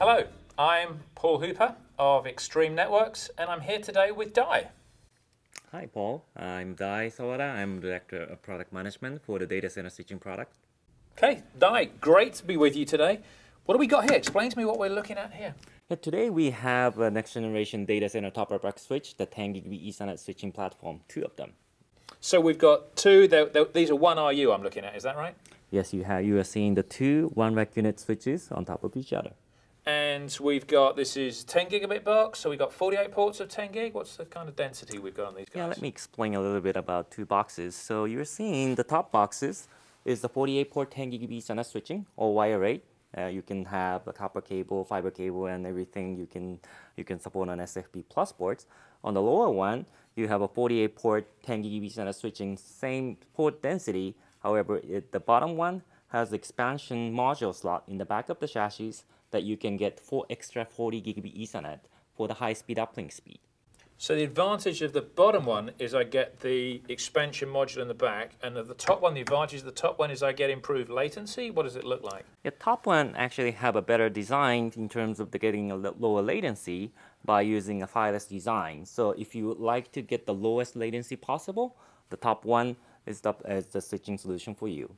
Hello, I'm Paul Hooper of Extreme Networks, and I'm here today with Dai. Hi, Paul. I'm Dai Sawada. I'm Director of Product Management for the data center switching product. Okay, Dai, great to be with you today. What do we got here? Explain to me what we're looking at here. Yeah, today we have a next generation data center top rack switch, the 10 gigabit Ethernet switching platform, two of them. So we've got two, they're, they're, these are one RU I'm looking at, is that right? Yes, you have. You are seeing the two one rack unit switches on top of each other. And we've got, this is 10 gigabit box, so we've got 48 ports of 10 gig. What's the kind of density we've got on these guys? Yeah, let me explain a little bit about two boxes. So you're seeing the top boxes is the 48 port 10 gigabit Ethernet switching or wire rate. Uh, you can have a copper cable, fiber cable, and everything you can you can support on SFP plus ports. On the lower one, you have a 48 port 10 gigabit Ethernet switching, same port density. However, it, the bottom one has expansion module slot in the back of the chassis that you can get four extra 40 gigabit Ethernet for the high speed uplink speed. So the advantage of the bottom one is I get the expansion module in the back, and of the top one, the advantage of the top one is I get improved latency. What does it look like? The top one actually have a better design in terms of the getting a lower latency by using a PHY-less design. So if you would like to get the lowest latency possible, the top one is the, is the switching solution for you.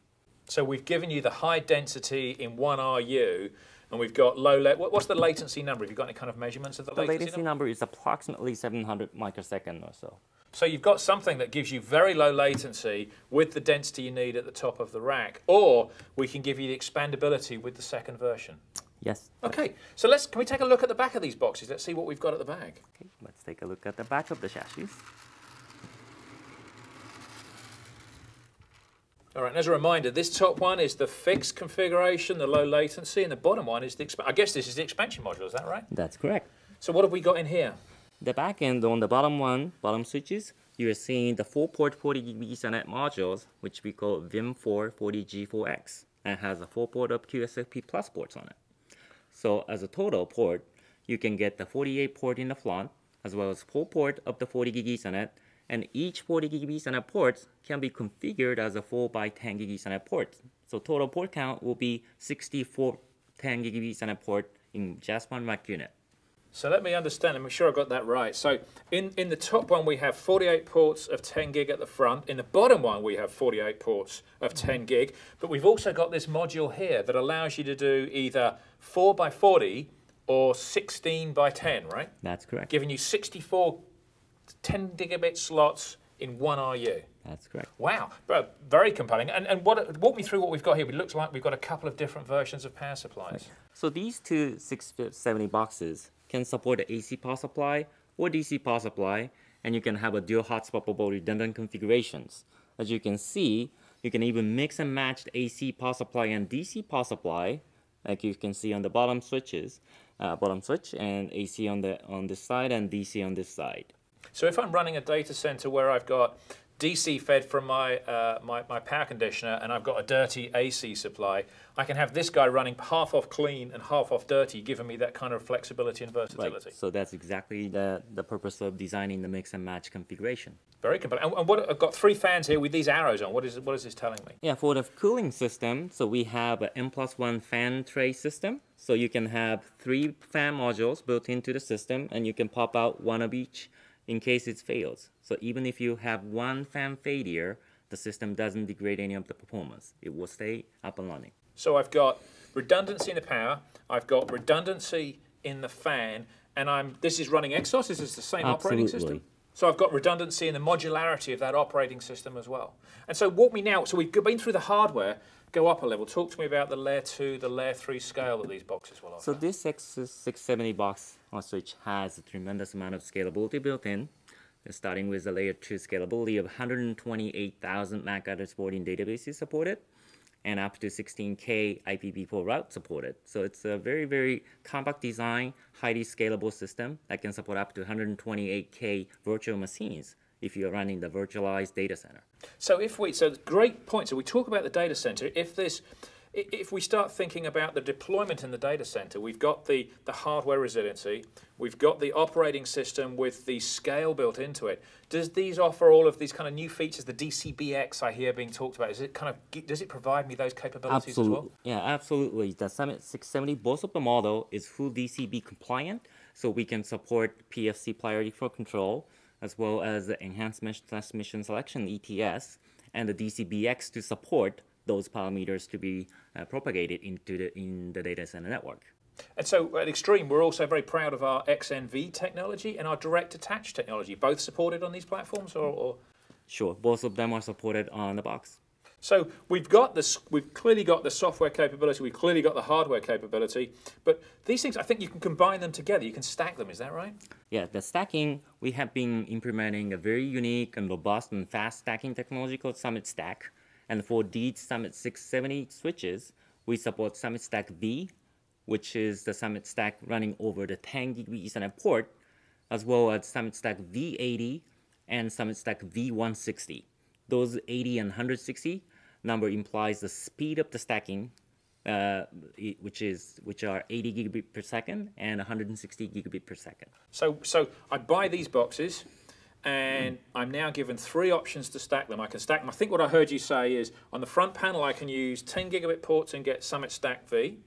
So we've given you the high density in one RU, and we've got low. What's the latency number? Have you got any kind of measurements of the, The latency, The latency number? number is approximately 700 microsecond or so. So you've got something that gives you very low latency with the density you need at the top of the rack, or we can give you the expandability with the second version. Yes. Okay, so let's can we take a look at the back of these boxes? Let's see what we've got at the back. Okay, let's take a look at the back of the chassis. All right, and as a reminder, this top one is the fixed configuration, the low latency, and the bottom one is the. I guess this is the expansion module. Is that right? That's correct. So what have we got in here? The back end on the bottom one, bottom switches, you are seeing the 4-port 40 gig Ethernet modules, which we call VIM4 40G4X, and has a 4-port of QSFP plus ports on it. So as a total port, you can get the 48 port in the front, as well as 4 port of the 40 gig Ethernet, and each 40 gig Ethernet port can be configured as a 4 by 10 gig Ethernet port. So total port count will be 64 10 gig Ethernet port in just one rack unit. So let me understand and make sure I got that right. So in, in the top one, we have 48 ports of 10 gig at the front. In the bottom one, we have 48 ports of 10 gig. But we've also got this module here that allows you to do either 4 by 40 or 16 by 10, right? That's correct. Giving you 64 10 gigabit slots in one RU. That's correct. Wow, bro, very compelling. And, and what, walk me through what we've got here. It looks like we've got a couple of different versions of power supplies. So these two 670 boxes can support the AC power supply or DC power supply, and you can have a dual hot swappable redundant configurations. As you can see, you can even mix and match the AC power supply and DC power supply, like you can see on the bottom switches, uh, bottom switch, and AC on the on this side and DC on this side. So if I'm running a data center where I've got DC fed from my, uh, my, my power conditioner and I've got a dirty AC supply, I can have this guy running half off clean and half off dirty, giving me that kind of flexibility and versatility. So that's exactly the, the purpose of designing the mix and match configuration. Very compelling. And, and what I've got three fans here with these arrows on. What is what is this telling me? Yeah, for the cooling system, so we have an N plus one fan tray system. So you can have three fan modules built into the system, and you can pop out one of each in case it fails. So even if you have one fan failure, the system doesn't degrade any of the performance. It will stay up and running. So I've got redundancy in the power. I've got redundancy in the fan, and I'm. This is running Exos. this Is the same operating system? So I've got redundancy in the modularity of that operating system as well. And so walk me now. So we've been through the hardware. Go up a level. Talk to me about the layer two, the layer three scale that these boxes will offer. So this X670 box on switch has a tremendous amount of scalability built in. Starting with the layer 2 scalability of 128,000 MAC address supporting databases supported and up to 16K IPv4 route supported. So it's a very, very compact design, highly scalable system that can support up to 128K virtual machines if you're running the virtualized data center. So if we, so great point. So we talk about the data center. If this, if we start thinking about the deployment in the data center, we've got the, the hardware resiliency, we've got the operating system with the scale built into it. Does these offer all of these kind of new features? The DCBX I hear being talked about. Is it kind of does it provide me those capabilities Absolutely. as well? Yeah, absolutely. The Summit 670, both of the model is full DCB compliant, so we can support PFC priority flow control, as well as the enhanced mesh transmission selection ETS, and the DCBX to support those parameters to be uh, propagated into the in the data center network. And so at Extreme, we're also very proud of our XNV technology and our direct attach technology, both supported on these platforms, or, or Sure, both of them are supported on the box. So we've got this. We've clearly got the software capability. We've clearly got the hardware capability. But these things, I think you can combine them together. You can stack them. Is that right? Yeah, the stacking, we have been implementing a very unique and robust and fast stacking technology called Summit Stack. And for these Summit 670 switches, we support Summit Stack V, which is the Summit Stack running over the 10 gigabit Ethernet port, as well as Summit Stack V80 and Summit Stack V160. Those 80 and 160 number implies the speed of the stacking uh, which is which are 80 gigabit per second and 160 gigabit per second. So, so I buy these boxes, and I'm now given three options to stack them. I can stack them. I think what I heard you say is on the front panel, I can use 10 gigabit ports and get Summit Stack V,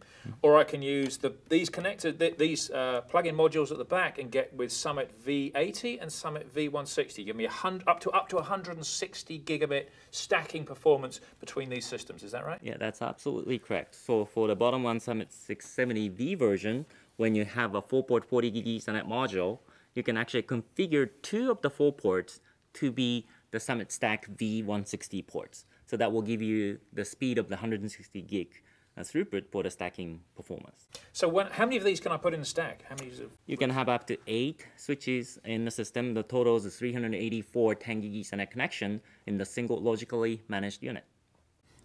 or I can use the these connected th- these uh, plug-in modules at the back and get with Summit V80 and Summit V160. Give me up to up to 160 gigabit stacking performance between these systems. Is that right? Yeah, that's absolutely correct. So for the bottom one Summit 670V version, when you have a 4-port 40 gig Ethernet module, you can actually configure two of the four ports to be the Summit Stack V160 ports. So that will give you the speed of the 160 gig uh, throughput for the stacking performance. So when, how many of these can I put in the stack? How many? Is it? You can have up to eight switches in the system. The total is 384 10 gig Ethernet connection in the single logically managed unit.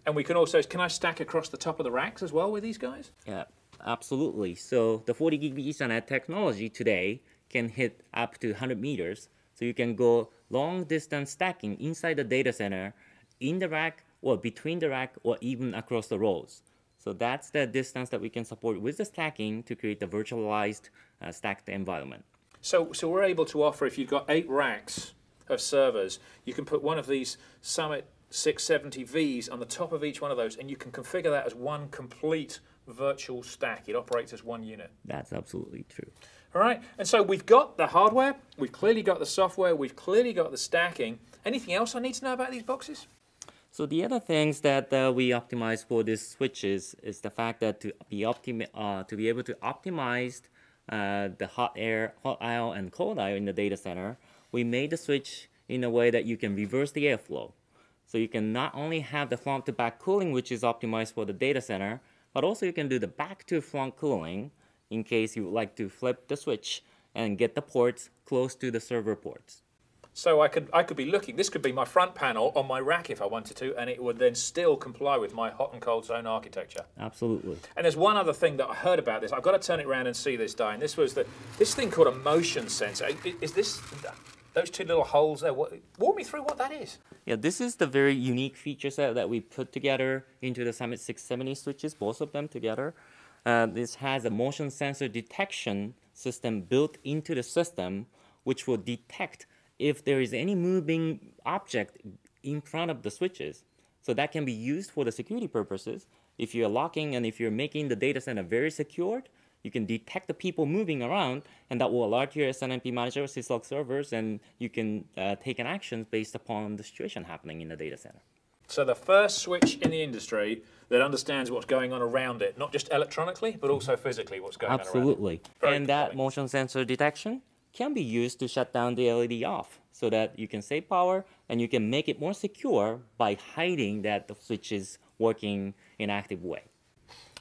And we can also can I stack across the top of the racks as well with these guys? Yeah, absolutely. So the 40 gig Ethernet technology today can hit up to 100 meters. So you can go long distance stacking inside the data center, in the rack, or between the rack, or even across the rows. So that's the distance that we can support with the stacking to create the virtualized uh, stacked environment. So, so we're able to offer if you've got eight racks of servers, you can put one of these Summit 670Vs on the top of each one of those, and you can configure that as one complete virtual stack. It operates as one unit. That's absolutely true. All right, and so we've got the hardware, we've clearly got the software, we've clearly got the stacking. Anything else I need to know about these boxes? So the other things that uh, we optimize for these switches is the fact that to be optimi- uh, to be able to optimize uh, the hot air, hot aisle, and cold aisle in the data center, we made the switch in a way that you can reverse the airflow. So you can not only have the front to back cooling, which is optimized for the data center, but also you can do the back to front cooling in case you would like to flip the switch and get the ports close to the server ports. So I could I could be looking. This could be my front panel on my rack if I wanted to, and it would then still comply with my hot and cold zone architecture. Absolutely. And there's one other thing that I heard about this. I've got to turn it around and see this, Diane. This was the this thing called a motion sensor. Is this those two little holes there? What, walk me through what that is. Yeah, this is the very unique feature set that we put together into the Summit 670 switches, both of them together. Uh, this has a motion sensor detection system built into the system, which will detect if there is any moving object in front of the switches. So that can be used for the security purposes. If you're locking and if you're making the data center very secured, you can detect the people moving around, and that will alert your SNMP manager, syslog servers, and you can uh, take an action based upon the situation happening in the data center. So the first switch in the industry that understands what's going on around it, not just electronically, but also physically what's going on around Absolutely. And that motion sensor detection can be used to shut down the LED off so that you can save power and you can make it more secure by hiding that the switch is working in active way.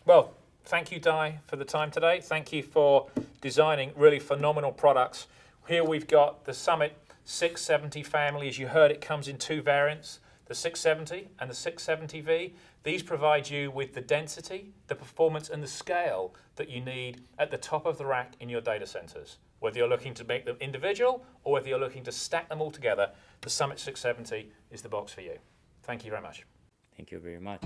Well, thank you, Dai, for the time today. Thank you for designing really phenomenal products. Here we've got the Summit 670 family. As you heard, it comes in two variants. The 670 and the 670V. These provide you with the density, the performance, and the scale that you need at the top of the rack in your data centers. Whether you're looking to make them individual or whether you're looking to stack them all together, the Summit 670 is the box for you. Thank you very much. Thank you very much.